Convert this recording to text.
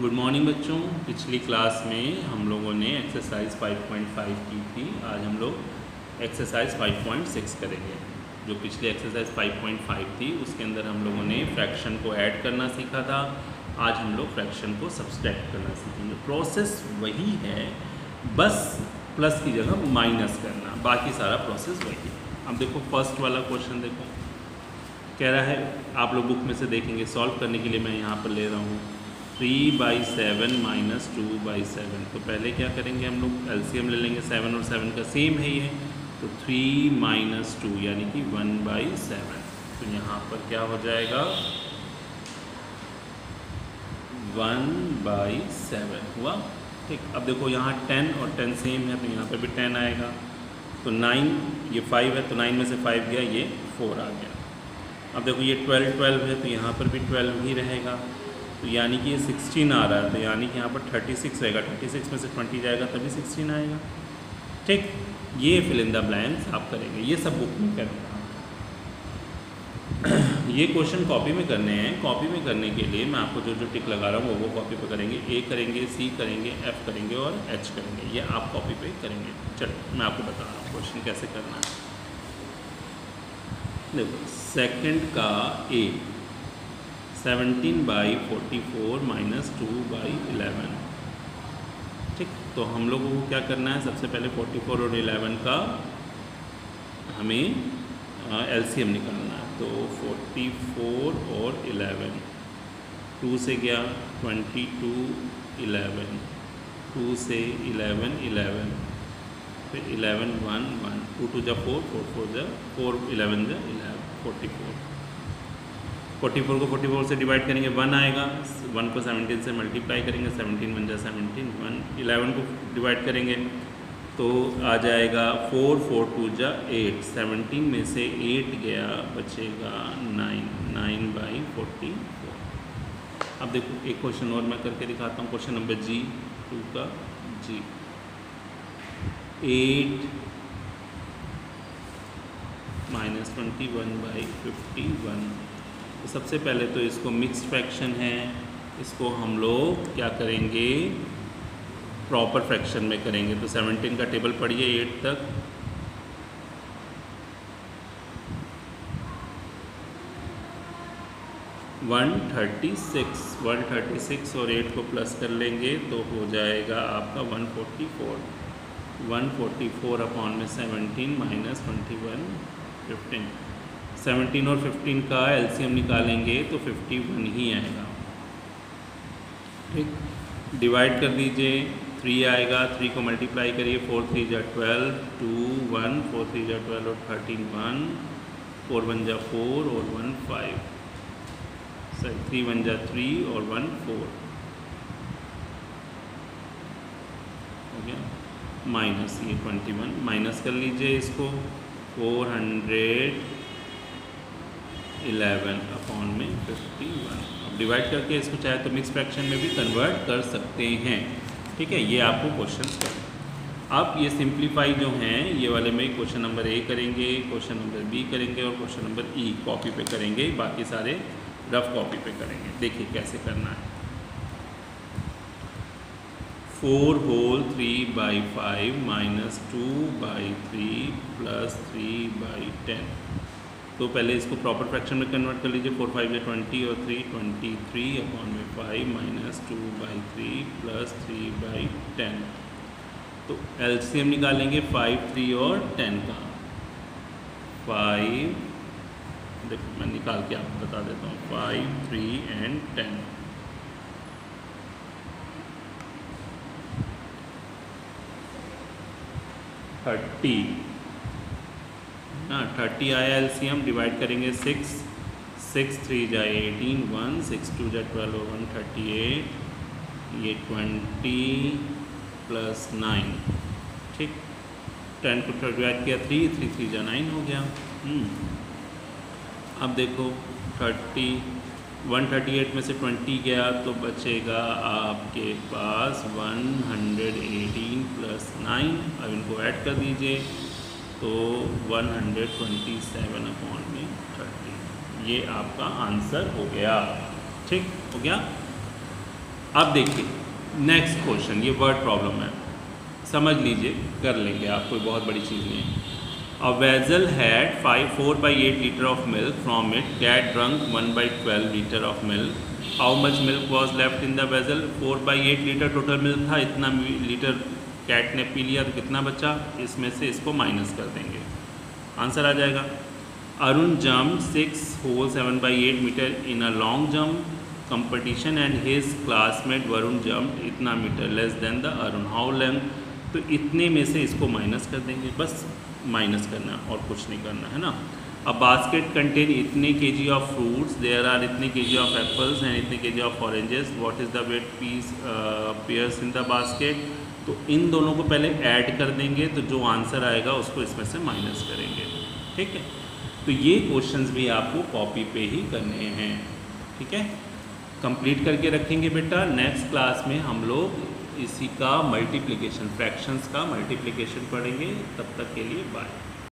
Good morning बच्चों। पिछली class में हम लोगों ने एक्सरसाइज 5.5 की थी। आज हम लोग एक्सरसाइज 5.6 करेंगे। जो पिछली एक्सरसाइज 5.5 थी, उसके अंदर हम लोगों ने फ्रैक्शन को ऐड करना सीखा था। आज हम लोग फ्रैक्शन को सब्सट्रैक्ट करना सीखेंगे। प्रोसेस वही है, बस प्लस की जगह माइनस करना। बाकी सारा प्रोसेस वही है। अब देखो फ़र्स्ट वाला क्वेश्चन देखो। कह रहा है, आप लोग बुक में से देखेंगे। सॉल्व करने के लिए मैं यहाँ पर ले रहा हूँ। Three by seven minus two by seven. तो पहले क्या करेंगे हम लोग? एलसीएम ले लेंगे सेवन और सेवन का सेम है ये। तो थ्री माइनस टू यानी कि वन बाई सेवन। तो यहाँ पर क्या हो जाएगा? वन बाई सेवन हुआ। ठीक, अब देखो यहाँ टेन और टेन सेम है तो यहाँ पर भी टेन आएगा। तो नाइन, ये फाइव है तो नाइन में से फाइव गया, ये फोर आ गया। अब देखो ये ट्वेल्व ट्वेल्व है तो यहाँ पर भी ट्वेल्व ही रहेगा। तो यानी कि ये सिक्सटीन आ रहा है तो यानी कि यहाँ पर थर्टी सिक्स रहेगा। थर्टी सिक्स में से ट्वेंटी जाएगा, तभी सिक्सटीन आएगा। ठीक? ये फिल इन द ब्लैंक्स आप करेंगे। ये सब बुक में करेंगे ये क्वेश्चन कॉपी में करने हैं। कॉपी में करने के लिए मैं आपको जो जो टिक लगा रहा हूँ, वो वो कॉपी पे करेंगे। ए करेंगे सी करेंगे एफ़ करेंगे और एच करेंगे। ये आप कॉपी पे करेंगे। चलो, मैं आपको बता रहा हूँ क्वेश्चन कैसे करना है। देखो सेकंड का A seventeen by forty four minus two by eleven ठीक तो हम लोगों को क्या करना है? सबसे पहले फोर्टी फोर और इलेवन का हमें एलसीएम निकालना है। तो फोर्टी फोर और इलेवन टू से गया ट्वेंटी टू इलेवन टू से इलेवन इलेवन फिर eleven one one two two जा फोर फोर फोर जा फोर इलेवन जा eleven forty four forty four को फोर्टी फोर से डिवाइड करेंगे वन आएगा वन को सेवनटीन से मल्टीप्लाई करेंगे सेवनटीन वन जा सेवनटीन वन इलेवन को डिवाइड करेंगे तो आ जाएगा फोर फोर टू जा एट सेवनटीन में से एट गया, बचेगा nine nine by forty four अब देखो, एक क्वेश्चन और मैं करके दिखाता हूँ क्वेश्चन नंबर जी टू का G eight minus twenty one by fifty one सबसे पहले तो इसको मिक्स फ्रैक्शन है। इसको हम लोग क्या करेंगे? प्रॉपर फ्रैक्शन में करेंगे। तो 17 का टेबल पढ़िए एट तक। One thirty six one thirty six और एट को प्लस कर लेंगे तो हो जाएगा आपका one forty four one forty four upon में seventeen minus twenty one fifteen seventeen और फिफ्टीन का एलसीएम निकालेंगे तो फिफ्टी वन ही आएगा। ठीक? डिवाइड कर दीजिए थ्री आएगा थ्री को मल्टीप्लाई करिए फोर थ्री जा twelve two one four three जा ट्वेल्व और थर्टीन वन फोर वन जा फोर और one five sorry three one जा थ्री और वन फोर हो गया? माइनस ये ट्वेंटी वन माइनस कर लीजिए इसको। फोर हंड्रेड इलेवन अपॉन में फिफ्टी वन अब डिवाइड करके इसको चाहे तो मिक्स फ्रैक्शन में भी कन्वर्ट कर सकते हैं। ठीक है, ये आपको क्वेश्चन कर अब ये सिंप्लीफाई जो हैं, ये वाले में क्वेश्चन नंबर ए करेंगे क्वेश्चन नंबर बी करेंगे और क्वेश्चन नंबर ई कॉपी पे करेंगे, बाकी सारे रफ कॉपी पे करेंगे। देखिए कैसे करना है। Four whole three by five minus two by three plus three by ten तो पहले इसको प्रॉपर फ्रैक्शन में कन्वर्ट कर लीजिए फोर फाइव या ट्वेंटी और थ्री ट्वेंटी थ्री अपॉन में five minus two by three plus three by ten तो एलसीएम निकालेंगे फाइव थ्री और टेन का। फाइव देखो, मैं निकाल के आपको बता देता हूँ। Five three and ten thirty thirty आया एलसीएम डिवाइड करेंगे सिक्स सिक्स थ्री जाए एटीन वन सिक्स टू जाए ट्वेल्व वन थर्टी एट ये ट्वेंटी प्लस नाइन ठीक? टेन को डिवाइड किया थ्री थ्री थ्री जा नाइन हो गया। हम्म। अब देखो थर्टी वन थर्टी एट में से ट्वेंटी गया तो बचेगा आपके पास one hundred eighteen plus nine अब इनको ऐड कर दीजिए। तो 127 अपॉन में 30 ये आपका आंसर हो गया। ठीक, हो गया? अब देखिए नेक्स्ट क्वेश्चन ये वर्ड प्रॉब्लम है। समझ लीजिए, कर लेंगे आप, कोई बहुत बड़ी चीज़ नहीं a vessel had five four by eight litre of milk from it got drunk one by twelve litre of milk how much milk was left in the vessel four by eight litre total milk था, इतना litre cat ने P लिया तो कितना बचा? इसमें से इसको माइनस कर देंगे। आंसर आ जाएगा। Arun jump six whole seven by eight metre in a long jump competition and his classmate Varun jump इतना metre less than the Arun how length तो इतने में से इसको माइनस कर देंगे। बस माइनस करना और कुछ नहीं करना, है ना? अ बास्केट कंटेन इतने K G of fruits there are इतने K G of apples and इतने K G of oranges what is the weight piece pears in the basket तो इन दोनों को पहले ऐड कर देंगे तो जो आंसर आएगा उसको इसमें से माइनस करेंगे। ठीक है? तो ये क्वेश्चंस भी आपको कॉपी पे ही करने हैं। ठीक है? कंप्लीट करके रखेंगे बेटा। नेक्स्ट क्लास में हम लोग इसी का मल्टीप्लिकेशन फ्रैक्शंस का मल्टीप्लिकेशन पढ़ेंगे। तब तक के लिए बाय